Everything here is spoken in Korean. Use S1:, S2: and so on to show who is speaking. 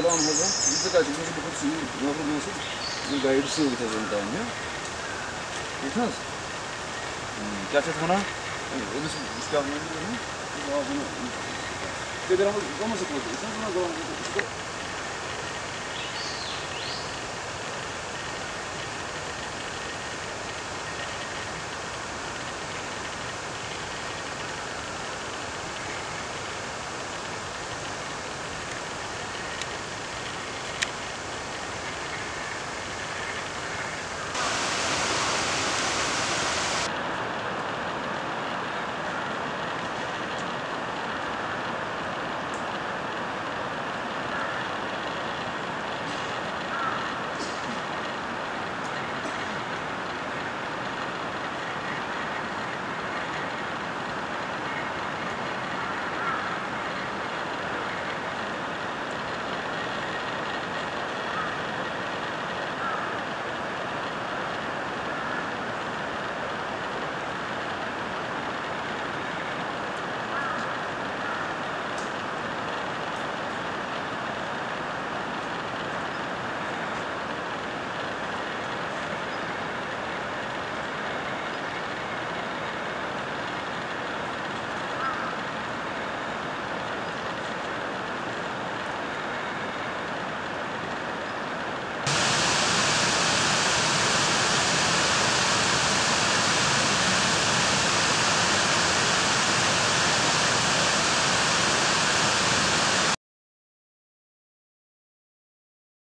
S1: 그다음하고 이제까지 그렇게 볼수 있는 그러면서 우리가 일수 여기 되는 다음에 괜찮았어. 음, 깨끗 하나? 여기서 무식하게 하는 거는? 이거 하고는. 음, 그대로 한번 이거면서 보여줘. 선수나 그런 거.